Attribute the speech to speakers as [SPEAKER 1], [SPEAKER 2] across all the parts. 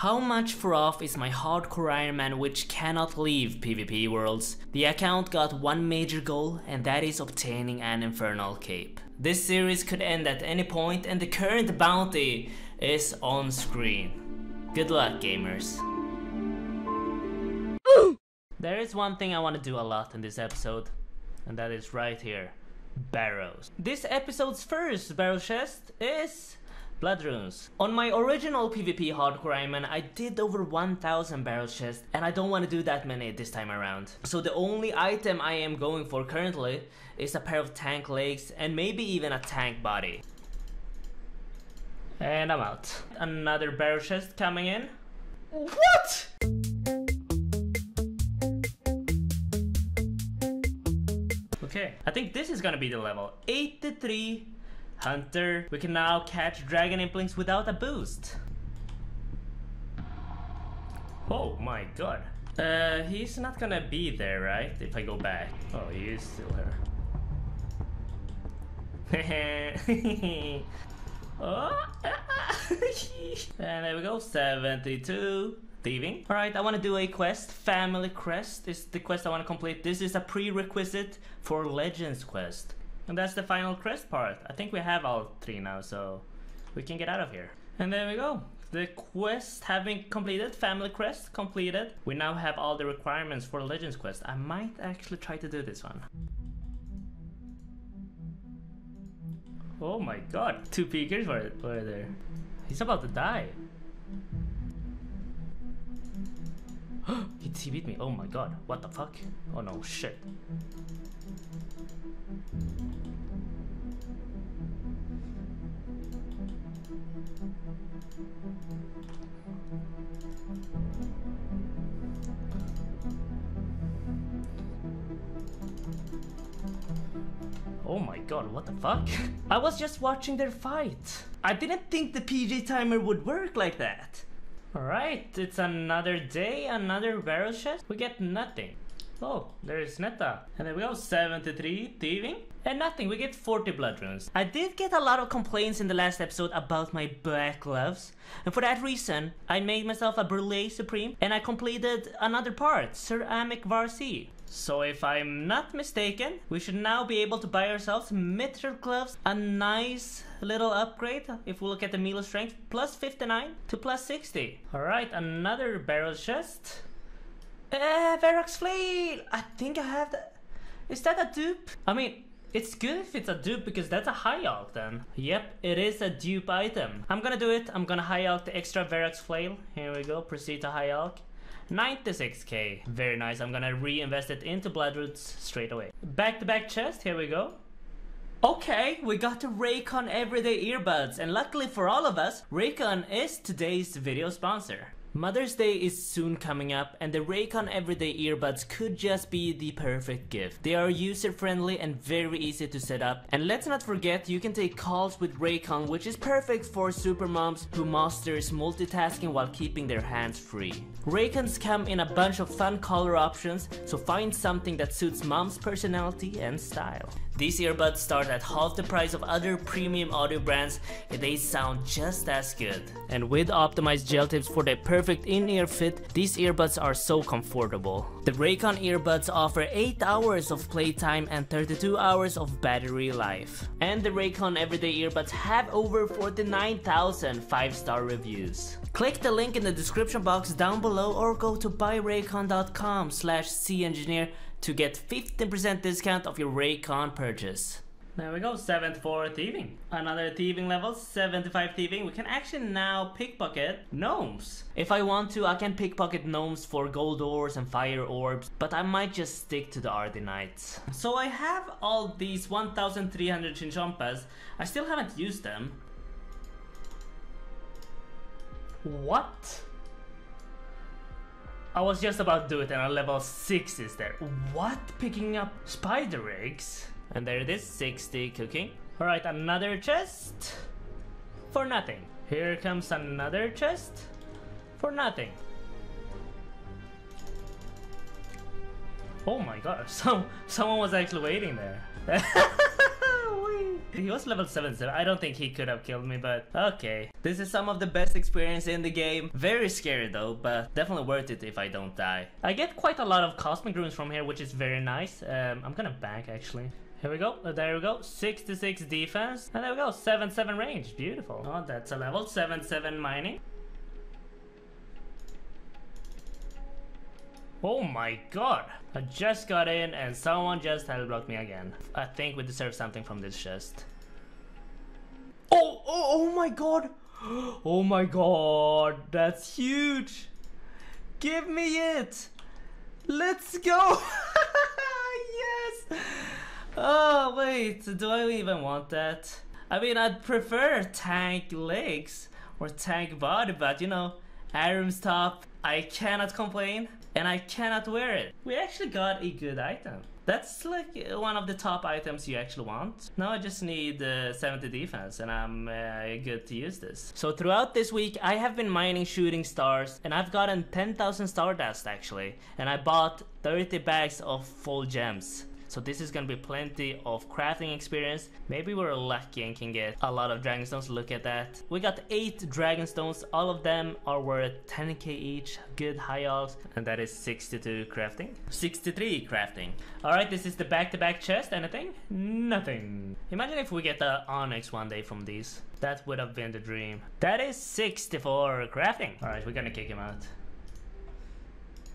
[SPEAKER 1] How much for off is my hardcore Iron Man which cannot leave PvP worlds? The account got one major goal and that is obtaining an Infernal Cape. This series could end at any point and the current bounty is on screen. Good luck gamers. there is one thing I want to do a lot in this episode and that is right here. Barrows. This episode's first Barrows chest is Blood runes. On my original PvP hardcore Ironman, I did over 1000 Barrows chests and I don't want to do that many this time around. So the only item I am going for currently is a pair of tank legs and maybe even a tank body. And I'm out. Another Barrows chest coming in. What? Okay, I think this is gonna be the level. 83 Hunter, we can now catch Dragon Implings without a boost. Oh my god. Uh, he's not gonna be there, right? If I go back. Oh, he is still here. oh. and there we go, 72. Thieving. Alright, I want to do a quest. Family Crest this is the quest I want to complete. This is a prerequisite for Legends quest. And that's the final crest part. I think we have all three now, so we can get out of here. And there we go. The quest having completed, Family Crest completed. We now have all the requirements for Legends quest. I might actually try to do this one. Oh my god, two peekers were, were there. He's about to die. he beat me. Oh my god, what the fuck? Oh no, shit. Oh my god, what the fuck? I was just watching their fight. I didn't think the PJ timer would work like that. Alright, it's another day, another Barrows chest. We get nothing. Oh, there's Netta. And then we go 73 thieving. And nothing, we get 40 blood runes. I did get a lot of complaints in the last episode about my black gloves. And for that reason, I made myself a Brûlé Supreme and I completed another part, Sir Amik Varze. So if I'm not mistaken, we should now be able to buy ourselves Mithril gloves, a nice little upgrade if we look at the melee strength, plus 59 to plus 60. Alright, another Barrows chest. Uh, Verac's Flail! I think I have that. Is that a dupe? I mean, it's good if it's a dupe because that's a high alch then. Yep, it is a dupe item. I'm gonna do it. I'm gonna high alch the extra Verac's Flail. Here we go, proceed to high alch. 96k. Very nice. I'm gonna reinvest it into Bloodroots straight away. Back to back chest, here we go. Okay, we got the Raycon Everyday Earbuds, and luckily for all of us, Raycon is today's video sponsor. Mother's Day is soon coming up and the Raycon Everyday Earbuds could just be the perfect gift. They are user friendly and very easy to set up. And let's not forget you can take calls with Raycon which is perfect for super moms who masters multitasking while keeping their hands free. Raycons come in a bunch of fun color options so find something that suits mom's personality and style. These earbuds start at half the price of other premium audio brands and they sound just as good. And with optimized gel tips for the perfect in-ear fit, these earbuds are so comfortable. The Raycon earbuds offer 8 hours of playtime and 32 hours of battery life. And the Raycon Everyday earbuds have over 49,000 5-star reviews. Click the link in the description box down below or go to buyraycon.com slashcengineer to get 15% discount of your Raycon purchase. There we go, 74 thieving. Another thieving level, 75 thieving. We can actually now pickpocket gnomes. If I want to, I can pickpocket gnomes for gold ores and fire orbs, but I might just stick to the Ardy knights. So I have all these 1300 chinchompas. I still haven't used them. What? I was just about to do it and a level 6 is there. What? Picking up spider eggs? And there it is, 60 cooking. Alright, another chest. For nothing. Here comes another chest. For nothing. Oh my god, some, someone was actually waiting there. he was level 7, so I don't think he could have killed me, but okay. This is some of the best experience in the game. Very scary though, but definitely worth it if I don't die. I get quite a lot of cosmic runes from here, which is very nice. Um, I'm gonna bank actually. Here we go. Uh, there we go. 66 defense. And there we go. 7-7 range. Beautiful. Oh, that's a level. 7-7 mining. Oh my god. I just got in and someone just blocked me again. I think we deserve something from this chest. Oh, oh, oh my god. Oh my god. That's huge. Give me it. Let's go. yes. Oh, wait. Do I even want that? I mean, I'd prefer tank legs or tank body, but you know, Ahrim's top. I cannot complain and I cannot wear it. We actually got a good item. That's like one of the top items you actually want. Now I just need uh, 70 defense and I'm uh, good to use this. So throughout this week I have been mining shooting stars and I've gotten 10,000 stardust actually. And I bought 30 bags of full gems. So this is gonna be plenty of crafting experience. Maybe we're lucky and can get a lot of dragonstones. Look at that. We got 8 dragonstones. All of them are worth 10k each. Good high alchs. And that is 62 crafting. 63 crafting. Alright, this is the back-to-back -back chest. Anything? Nothing. Imagine if we get the onyx one day from these. That would have been the dream. That is 64 crafting. Alright, we're gonna kick him out.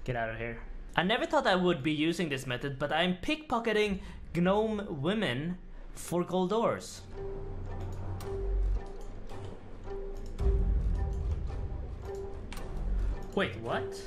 [SPEAKER 1] Get out of here. I never thought I would be using this method, but I'm pickpocketing gnome women for gold ores. Wait, what?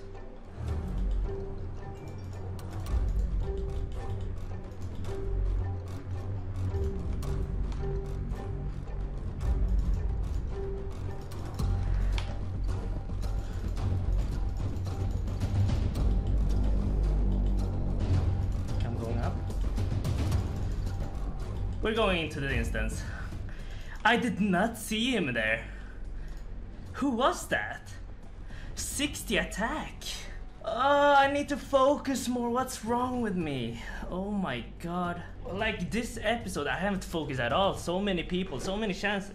[SPEAKER 1] We're going into the instance. I did not see him there. Who was that? 60 attack. Oh, I need to focus more. What's wrong with me? Oh my god. Like this episode, I haven't focused at all. So many people, so many chances.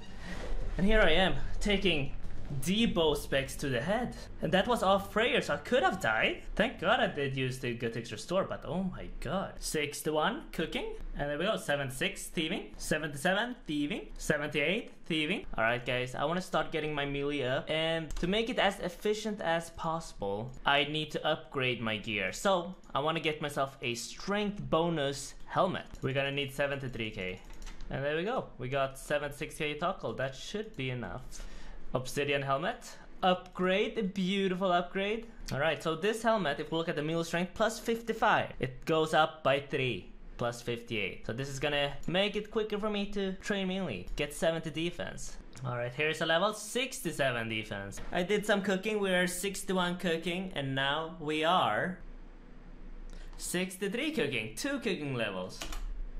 [SPEAKER 1] And here I am, taking Debo specs to the head. And that was off prayer, so I could have died. Thank god I did use the Guthix Restore, but oh my god. 61 cooking. And there we go. 76 thieving. 77 thieving. 78 thieving. Alright guys, I want to start getting my melee up. And to make it as efficient as possible, I need to upgrade my gear. So I want to get myself a strength bonus helmet. We're gonna need 73k. And there we go. We got 76k toggle. That should be enough. Obsidian helmet. Upgrade, a beautiful upgrade. Alright, so this helmet, if we look at the melee strength, plus 55. It goes up by 3, plus 58. So this is gonna make it quicker for me to train melee. Get 70 defense. Alright, here's a level 67 defense. I did some cooking, we are 61 cooking, and now we are 63 cooking, two cooking levels.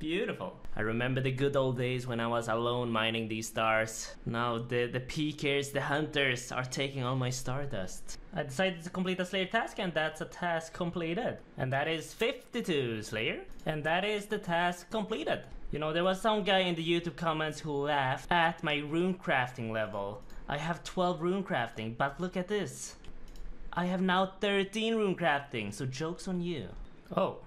[SPEAKER 1] Beautiful. I remember the good old days when I was alone mining these stars. Now the, the peekers, the hunters, are taking all my stardust. I decided to complete a Slayer task and that's a task completed. And that is 52 Slayer. And that is the task completed. You know, there was some guy in the YouTube comments who laughed at my rune crafting level. I have 12 rune crafting, but look at this. I have now 13 rune crafting, so joke's on you. Oh,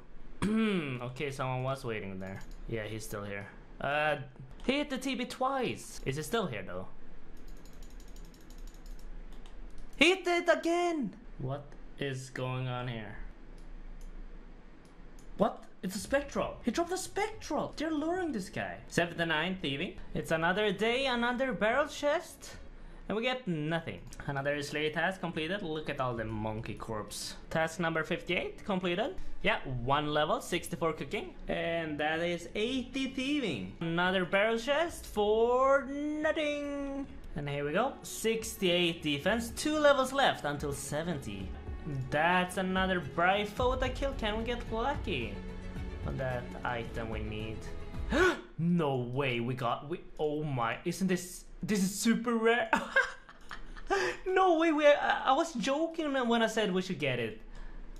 [SPEAKER 1] okay, someone was waiting there. Yeah, he's still here. Uh, he hit the TB twice. Is he still here though? Hit it again! What is going on here? What? It's a spectral. He dropped a spectral. They're luring this guy. 79 thieving. It's another day, another Barrows chest. And we get nothing. Another Slayer task completed. Look at all the monkey corpse. Task number 58 completed. Yeah, one level, 64 cooking. And that is 80 thieving. Another Barrows chest for nothing. And here we go. 68 defense. Two levels left until 70. That's another Bryophyta kill. Can we get lucky? On that item we need. no way we got we oh my isn't this this is super rare. no way, we, I, I was joking when I said we should get it.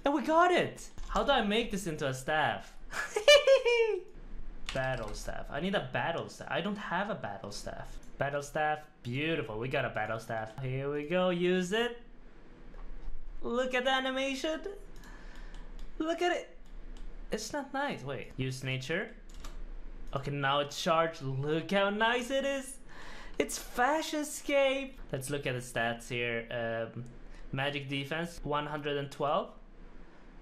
[SPEAKER 1] And we got it. How do I make this into a staff? battle staff. I need a battle staff. I don't have a battle staff. Battle staff, beautiful. We got a battle staff. Here we go, use it. Look at the animation. Look at it. It's not nice. Wait, use nature. Okay, now it's charged. Look how nice it is. It's Fashionscape. Let's look at the stats here. Um, magic defense, 112.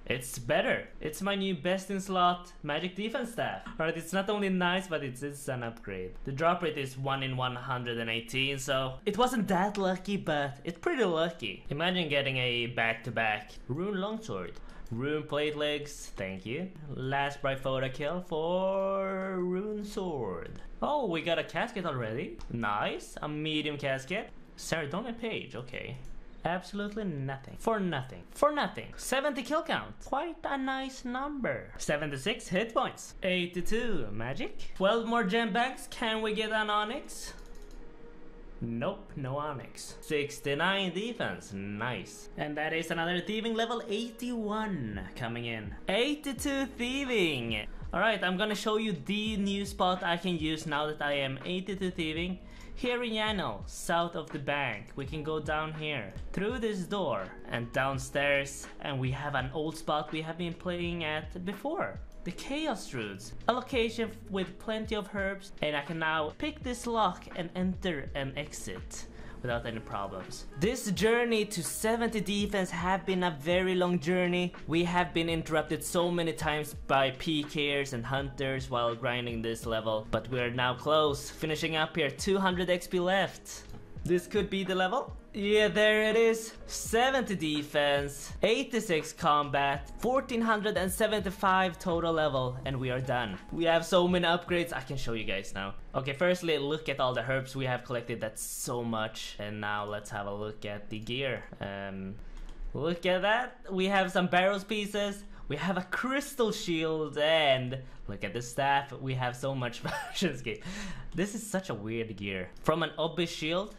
[SPEAKER 1] It's better. It's my new best in slot magic defense staff. Alright, it's not only nice, but it's, it's an upgrade. The drop rate is 1 in 118, so it wasn't that lucky, but it's pretty lucky. Imagine getting a back-to-back -back Rune Longsword. Rune Plate Legs, thank you. Last Bryophyta Kill for Rune Sword. Oh, we got a casket already. Nice, a medium casket. Saradomin Page, okay. Absolutely nothing. For nothing. For nothing. 70 kill count. Quite a nice number. 76 hit points. 82 magic. 12 more gem bags. Can we get an onyx? Nope, no onyx. 69 defense, nice. And that is another thieving level 81 coming in. 82 thieving. Alright, I'm gonna show you the new spot I can use now that I am 82 thieving. Here in Yanille, south of the bank, we can go down here, through this door, and downstairs, and we have an old spot we have been playing at before. The Chaos Druids, a location with plenty of herbs, and I can now pick this lock and enter and exit without any problems. This journey to 70 defense have been a very long journey. We have been interrupted so many times by PKers and hunters while grinding this level, but we are now close, finishing up here, 200 XP left. This could be the level. Yeah, there it is. 70 defense, 86 combat, 1475 total level, and we are done. We have so many upgrades, I can show you guys now. Okay, firstly, look at all the herbs we have collected, that's so much. And now let's have a look at the gear. Um, look at that, we have some Barrows pieces, we have a crystal shield, and look at the staff, we have so much This is such a weird gear. From an obby shield,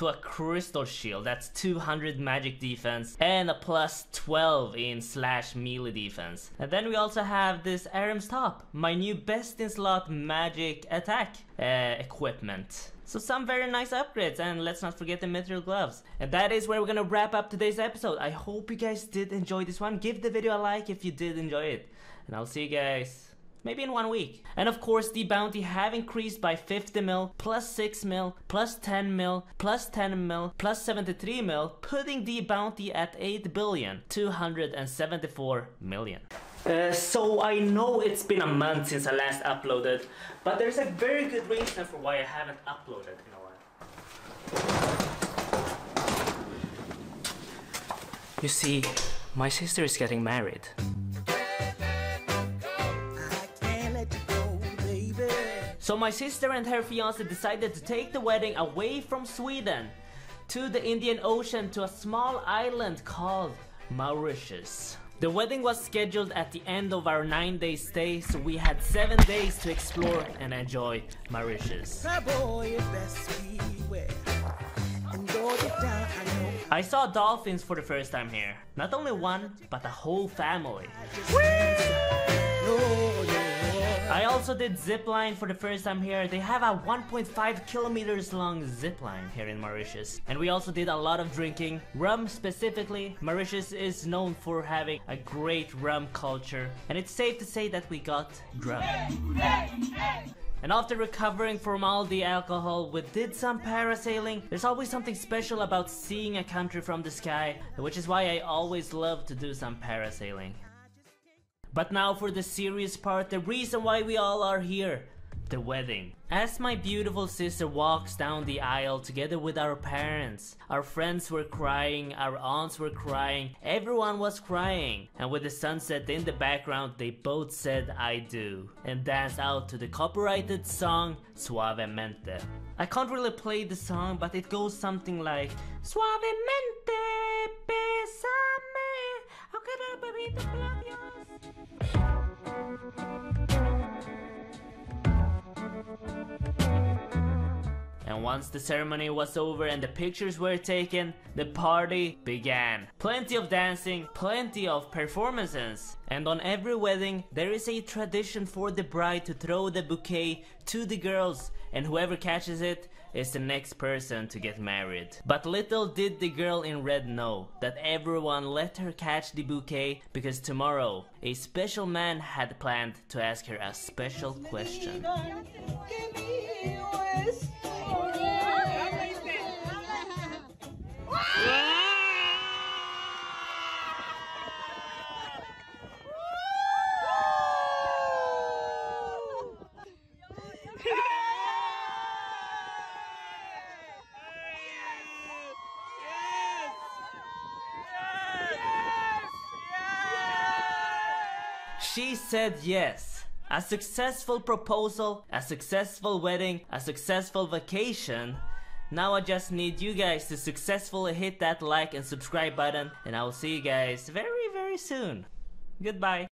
[SPEAKER 1] to a crystal shield. That's 200 magic defense and a plus 12 in slash melee defense. And then we also have this Ahrim's Top, my new best in slot magic attack uh, equipment. So some very nice upgrades and let's not forget the mithril gloves. And that is where we're gonna wrap up today's episode. I hope you guys did enjoy this one. Give the video a like if you did enjoy it. And I'll see you guys maybe in one week. And of course, the bounty have increased by 50 mil, plus 6 mil, plus 10 mil, plus 10 mil, plus 73 mil, putting the bounty at 8 billion 274 million. Uh, so I know it's been a month since I last uploaded, but there's a very good reason for why I haven't uploaded in a while. You see, my sister is getting married. So my sister and her fiance decided to take the wedding away from Sweden to the Indian Ocean to a small island called Mauritius. The wedding was scheduled at the end of our 9 day stay, so we had 7 days to explore and enjoy Mauritius. I saw dolphins for the first time here. Not only one, but a whole family. I also did zipline for the first time here. They have a 1.5 kilometers long zipline here in Mauritius. And we also did a lot of drinking. Rum specifically. Mauritius is known for having a great rum culture. And it's safe to say that we got drunk. And after recovering from all the alcohol, we did some parasailing. There's always something special about seeing a country from the sky, which is why I always love to do some parasailing. But now for the serious part, the reason why we all are here. The wedding. As my beautiful sister walks down the aisle together with our parents, our friends were crying, our aunts were crying, everyone was crying. And with the sunset in the background, they both said I do and danced out to the copyrighted song Suavemente. I can't really play the song, but it goes something like Suavemente, besame, Once the ceremony was over and the pictures were taken, the party began. Plenty of dancing, plenty of performances. And on every wedding, there is a tradition for the bride to throw the bouquet to the girls, and whoever catches it is the next person to get married. But little did the girl in red know that everyone let her catch the bouquet because tomorrow a special man had planned to ask her a special question. She said yes. A successful proposal, a successful wedding, a successful vacation. Now I just need you guys to successfully hit that like and subscribe button, and I will see you guys very, very soon. Goodbye.